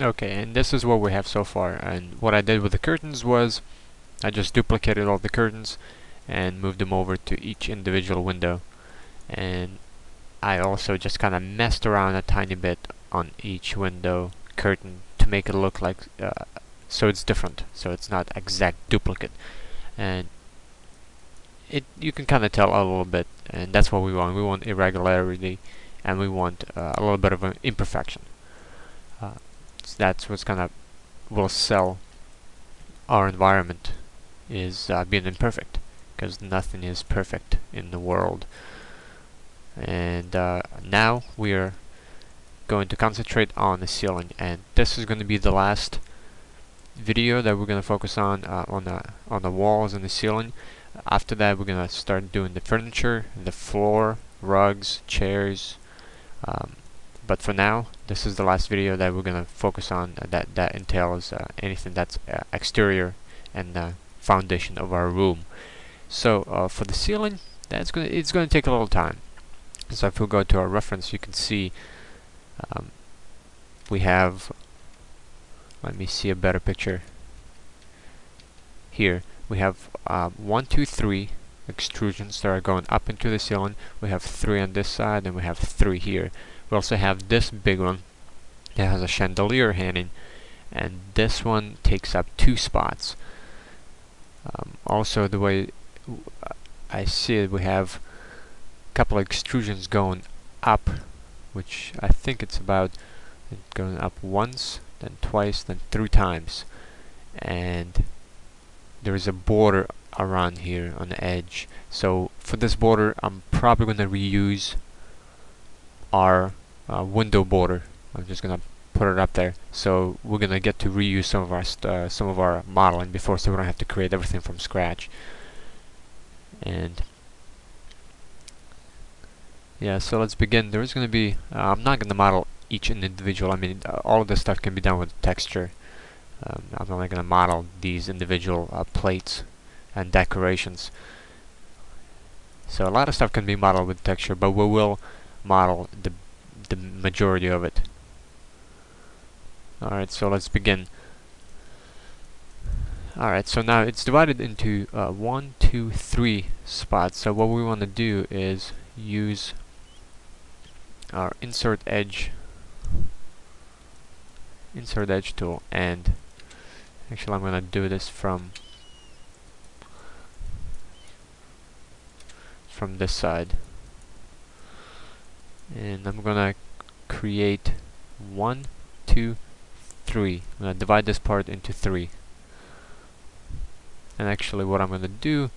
Okay, and this is what we have so far. And what I did with the curtains was I just duplicated all the curtains and moved them over to each individual window. And I also just kind of messed around a tiny bit on each window curtain to make it look like uh, so it's different so it's not exact duplicate and it you can kind of tell a little bit and that's what we want we want irregularity and we want uh, a little bit of an imperfection uh, that's what's gonna will sell our environment is uh, being imperfect because nothing is perfect in the world. And uh, now we are going to concentrate on the ceiling and this is going to be the last video that we're going to focus on uh, on the on the walls and the ceiling. After that we're going to start doing the furniture the floor rugs chairs um, but for now this is the last video that we're going to focus on uh, that that entails uh, anything that's uh, exterior and the foundation of our room. So uh, for the ceiling that's gonna it's going to take a little time. So if we go to our reference you can see um, we have let me see a better picture here. We have um, one two three extrusions that are going up into the ceiling. We have three on this side and we have three here we also have this big one that has a chandelier hanging and this one takes up two spots. Um, also the way I see it we have a couple of extrusions going up which I think it's about going up once then twice then three times. And there is a border around here on the edge. So for this border I'm probably going to reuse our uh, window border. I'm just gonna put it up there. So we're gonna get to reuse some of our uh, some of our modeling before so we don't have to create everything from scratch. And yeah so let's begin. There's gonna be uh, I'm not gonna model each individual. I mean uh, all of this stuff can be done with texture. Um, I'm only gonna model these individual uh, plates and decorations. So a lot of stuff can be modeled with texture but we will model the the majority of it. Alright so let's begin. Alright so now it's divided into uh, one two three spots. So what we want to do is use our insert edge insert edge tool and actually I'm going to do this from from this side and I'm gonna create one two three. I'm gonna divide this part into three. And actually what I'm gonna do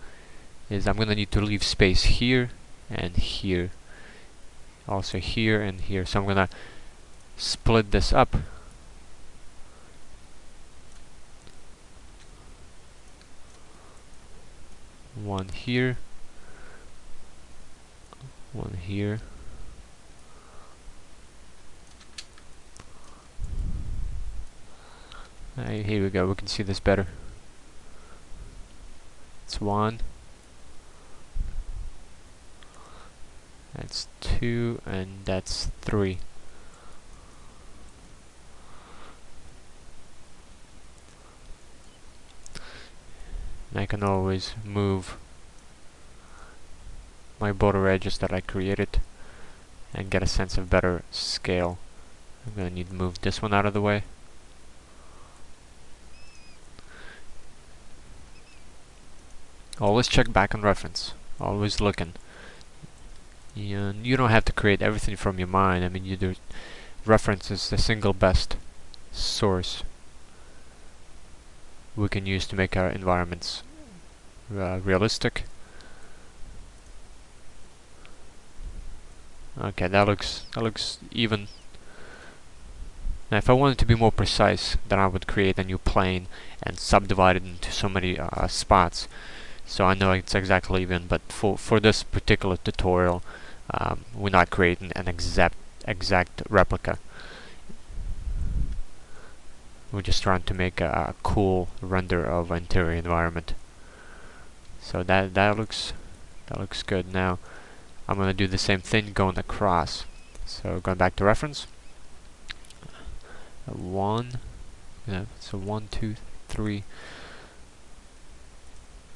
is I'm gonna need to leave space here and here. Also here and here. So I'm gonna split this up. One here. One here here we go we can see this better. It's one. That's two and that's three. And I can always move my border edges that I created and get a sense of better scale. I'm gonna need to move this one out of the way always check back on reference. Always looking. You, you don't have to create everything from your mind. I mean you do reference is the single best source we can use to make our environments uh, realistic. Okay that looks that looks even. Now if I wanted to be more precise then I would create a new plane and subdivide it into so many uh, spots so I know it's exactly even but for for this particular tutorial um, we're not creating an exact exact replica. We're just trying to make a, a cool render of interior environment. So that that looks that looks good. Now I'm gonna do the same thing going across. So going back to reference. One yeah, so one two three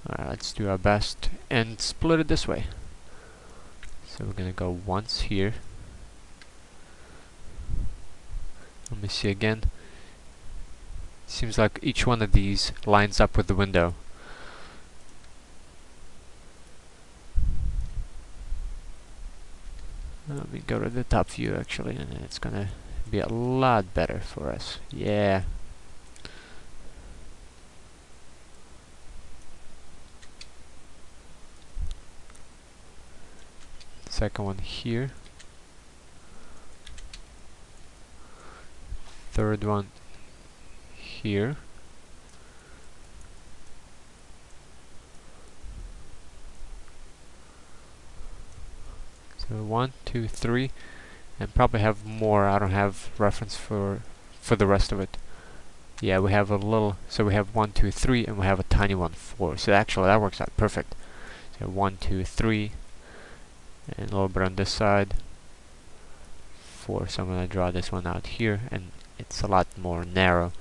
Alright, let's do our best and split it this way so we're gonna go once here let me see again seems like each one of these lines up with the window Let me go to the top view actually and it's gonna be a lot better for us. Yeah. Second one here. Third one here. So one, two, three, and probably have more. I don't have reference for for the rest of it. Yeah, we have a little. So we have one, two, three, and we have a tiny one, four. So actually, that works out perfect. So one, two, three, and bit on this side. Four. So I'm gonna draw this one out here, and it's a lot more narrow.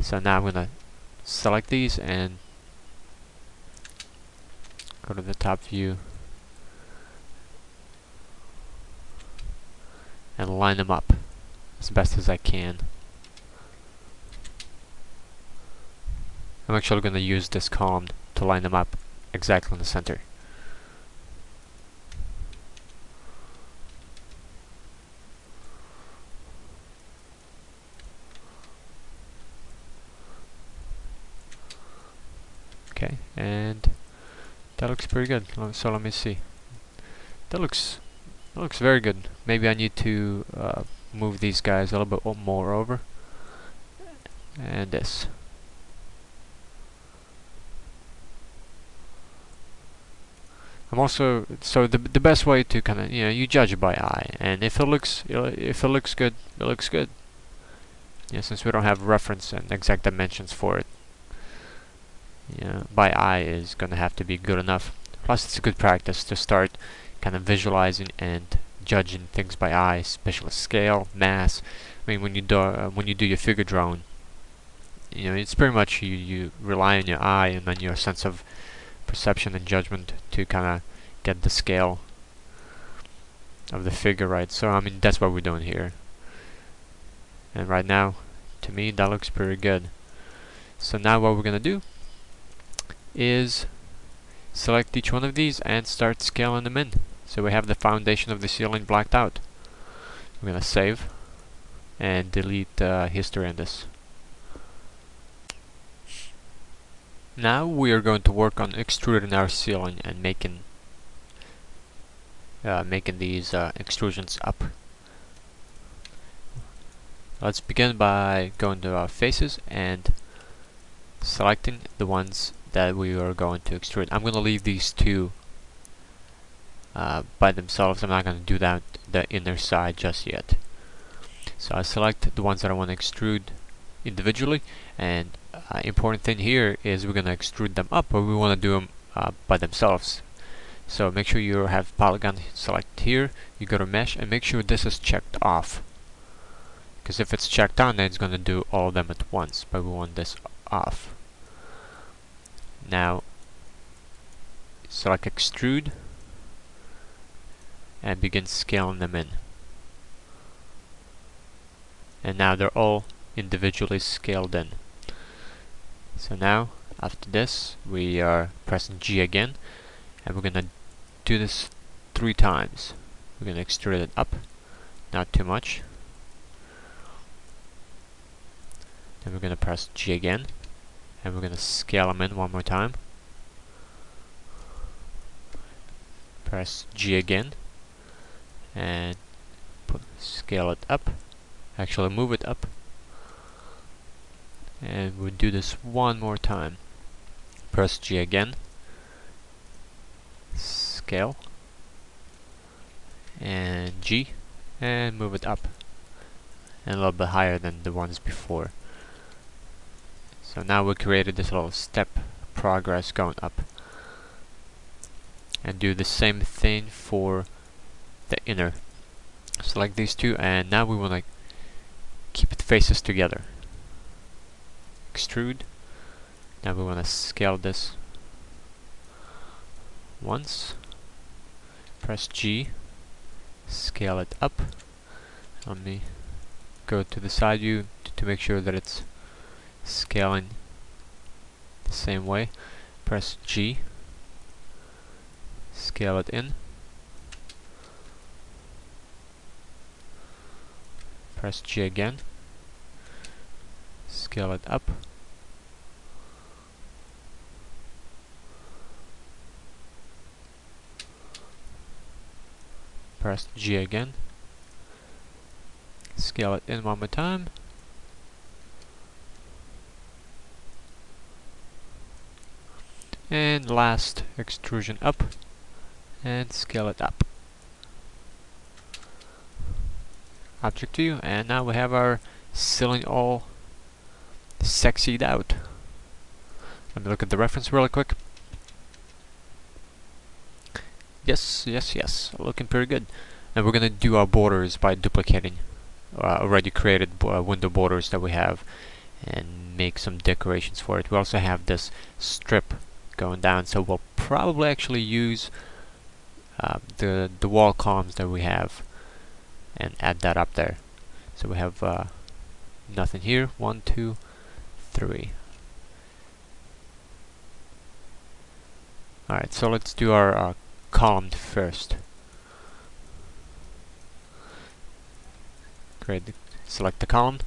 So now I'm gonna select these and go to the top view and line them up as best as I can. I'm actually going to use this column to line them up exactly in the center. Okay, and that looks pretty good. So let me see. That looks that looks very good. Maybe I need to uh, move these guys a little bit more over. And this. I'm also so the the best way to kind of you know you judge by eye, and if it looks if it looks good, it looks good. Yeah, since we don't have reference and exact dimensions for it, yeah, by eye is gonna have to be good enough. Plus, it's a good practice to start kind of visualizing and judging things by eye, especially scale, mass. I mean, when you do uh, when you do your figure drawing, you know, it's pretty much you you rely on your eye and on your sense of perception and judgment to kind of get the scale of the figure right. So I mean, that's what we're doing here. And right now, to me, that looks pretty good. So now what we're gonna do is select each one of these and start scaling them in. So we have the foundation of the ceiling blacked out. I'm gonna save and delete uh, history on this. Now we are going to work on extruding our ceiling and making uh, making these uh, extrusions up. Let's begin by going to our faces and selecting the ones that we are going to extrude. I'm going to leave these two uh, by themselves. I'm not going to do that the inner side just yet. So I select the ones that I want to extrude individually and uh, important thing here is we're going to extrude them up but we want to do them uh, by themselves. So make sure you have polygon select here, you go to mesh and make sure this is checked off. Because if it's checked on then it's going to do all of them at once but we want this off. Now select extrude and begin scaling them in. And now they're all individually scaled in. So now, after this, we are pressing G again, and we're gonna do this three times. We're gonna extrude it up, not too much. Then we're gonna press G again, and we're gonna scale them in one more time. Press G again, and put, scale it up. Actually move it up. And we'll do this one more time. Press G again. Scale. And G. And move it up. And a little bit higher than the ones before so now we created this little step progress going up and do the same thing for the inner select these two and now we want to keep the faces together. Extrude. Now we want to scale this once. Press G. Scale it up. Let me go to the side view to make sure that it's scaling the same way. Press G. Scale it in. Press G again. Scale it up. Press G again. Scale it in one more time. And last extrusion up and scale it up. Object view and now we have our ceiling all sexied out. Let me look at the reference really quick. Yes, yes, yes, looking pretty good. And we're gonna do our borders by duplicating uh, already created uh, window borders that we have and make some decorations for it. We also have this strip going down so we'll probably actually use uh, the, the wall columns that we have and add that up there. So we have uh, nothing here. One, two, three. Alright, so let's do our uh, column first. Create select the column,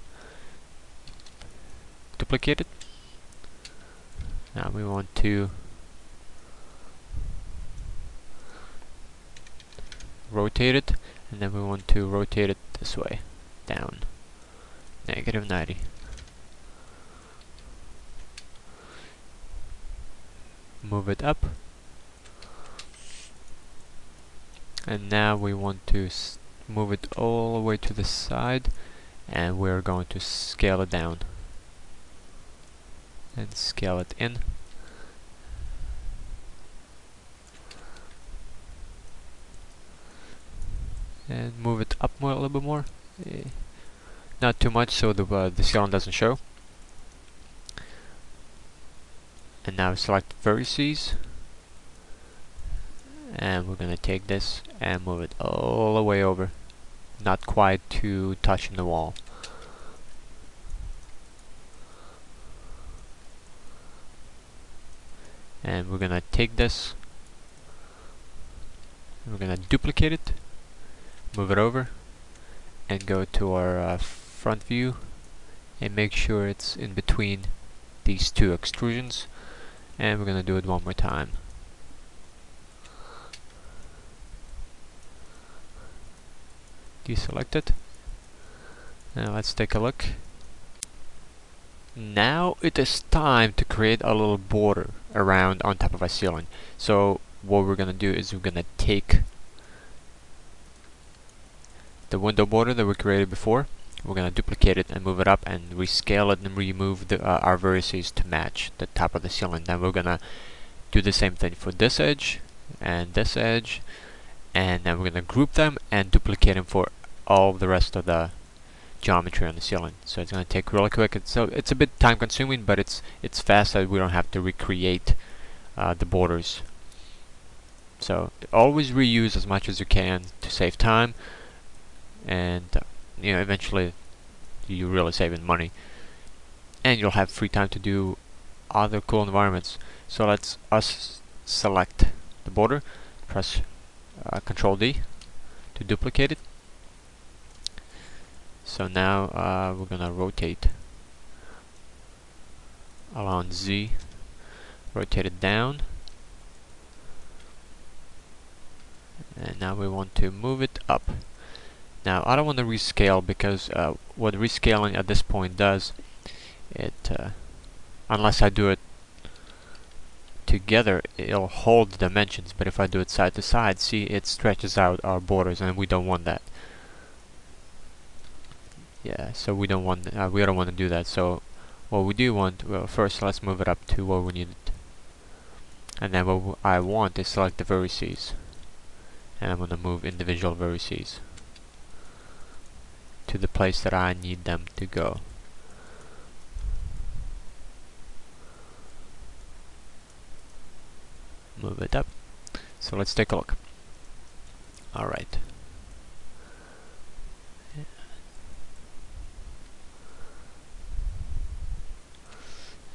duplicate it. Now we want to rotate it and then we want to rotate it this way down. Negative 90 move it up. And now we want to move it all the way to the side and we're going to scale it down and scale it in. And move it up more a little bit more. Eh, not too much so the, uh, the ceiling doesn't show. And now select vertices. And we're gonna take this and move it all the way over. Not quite to touching the wall and we're gonna take this we're gonna duplicate it move it over and go to our uh, front view and make sure it's in between these two extrusions. And we're gonna do it one more time. Deselect it? Now let's take a look now it is time to create a little border around on top of our ceiling so what we're gonna do is we're gonna take the window border that we created before. We're going to duplicate it and move it up and rescale it and remove the, uh, our vertices to match the top of the ceiling. Then we're going to do the same thing for this edge and this edge and then we're going to group them and duplicate them for all the rest of the geometry on the ceiling. So it's going to take really quick. It's, so it's a bit time consuming but it's it's fast that we don't have to recreate uh, the borders. So always reuse as much as you can to save time and uh, you know eventually you're really saving money and you'll have free time to do other cool environments so let's us select the border press uh, control D to duplicate it so now uh, we're gonna rotate along Z rotate it down and now we want to move it up now I don't want to rescale because uh, what rescaling at this point does, it uh, unless I do it together, it'll hold the dimensions. But if I do it side to side, see it stretches out our borders, and we don't want that. Yeah, so we don't want uh, we don't want to do that. So what we do want, well, first let's move it up to where we need it, and then what I want is select the vertices, and I'm going to move individual vertices to the place that I need them to go. Move it up. So let's take a look. Alright.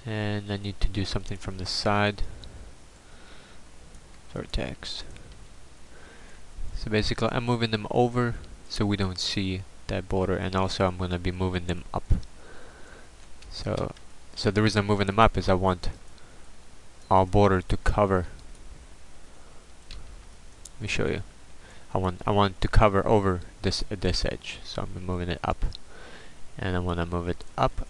And I need to do something from the side. Vertex. So basically I'm moving them over so we don't see that border and also I'm gonna be moving them up. So so the reason I'm moving them up is I want our border to cover let me show you I want I want to cover over this uh, this edge so I'm moving it up and I want to move it up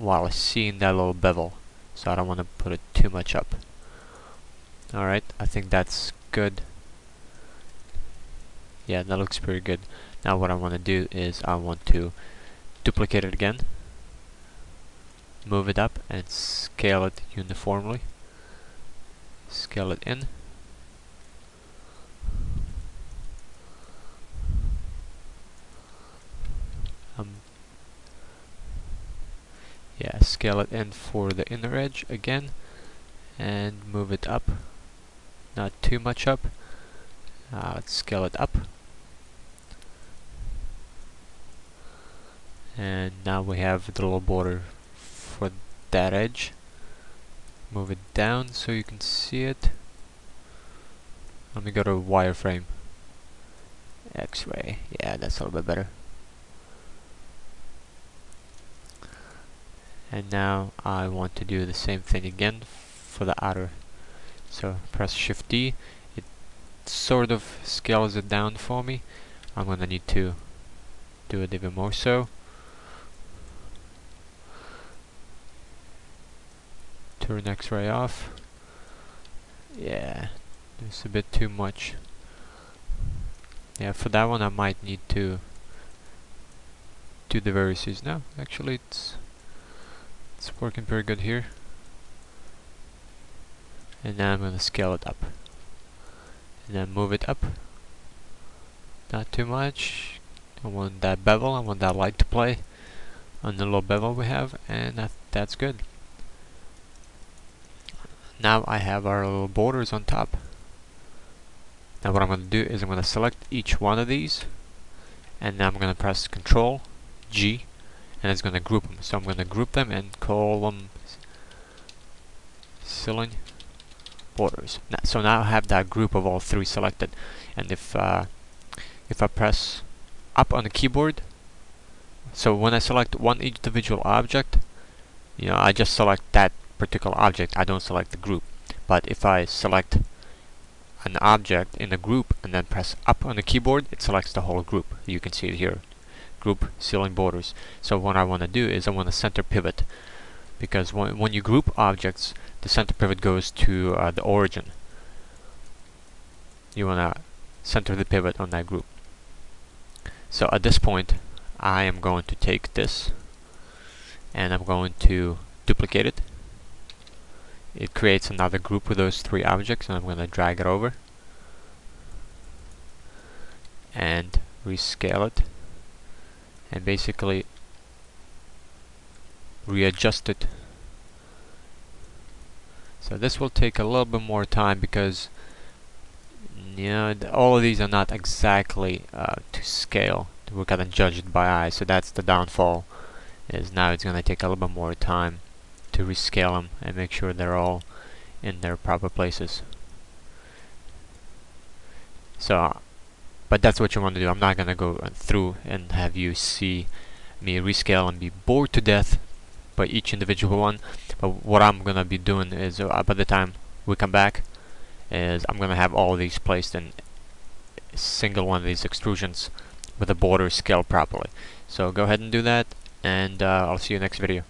while seeing that little bevel so I don't want to put it too much up. Alright I think that's good. Yeah that looks pretty good. Now what I want to do is I want to duplicate it again move it up and scale it uniformly. Scale it in um, yeah scale it in for the inner edge again and move it up. Not too much up. Uh, let's scale it up. And now we have the little border for that edge. Move it down so you can see it. Let me go to wireframe. X-ray. Yeah that's a little bit better and now I want to do the same thing again for the outer. So press shift D. It sort of scales it down for me. I'm gonna need to do it even more so. Turn x-ray off. Yeah it's a bit too much. Yeah for that one I might need to do the vertices now actually it's it's working pretty good here. And now I'm gonna scale it up. And then move it up. Not too much. I want that bevel, I want that light to play on the little bevel we have and that, that's good. Now I have our little borders on top. Now what I'm going to do is I'm going to select each one of these and now I'm going to press Control G and it's going to group them. So I'm going to group them and call them ceiling borders. Now, so now I have that group of all three selected and if uh, if I press up on the keyboard so when I select one individual object you know I just select that particular object, I don't select the group. But if I select an object in a group and then press up on the keyboard, it selects the whole group. You can see it here. Group ceiling borders. So what I want to do is I want to center pivot. Because when, when you group objects, the center pivot goes to uh, the origin. You want to center the pivot on that group. So at this point, I am going to take this and I'm going to duplicate it it creates another group with those three objects and I'm going to drag it over and rescale it and basically readjust it so this will take a little bit more time because you know all of these are not exactly uh, to scale we're gonna judge it by eye so that's the downfall is now it's gonna take a little bit more time to rescale them and make sure they're all in their proper places. So, but that's what you want to do. I'm not gonna go through and have you see me rescale and be bored to death by each individual one. But what I'm gonna be doing is, uh, by the time we come back, is I'm gonna have all these placed in single one of these extrusions with the border scaled properly. So go ahead and do that, and uh, I'll see you next video.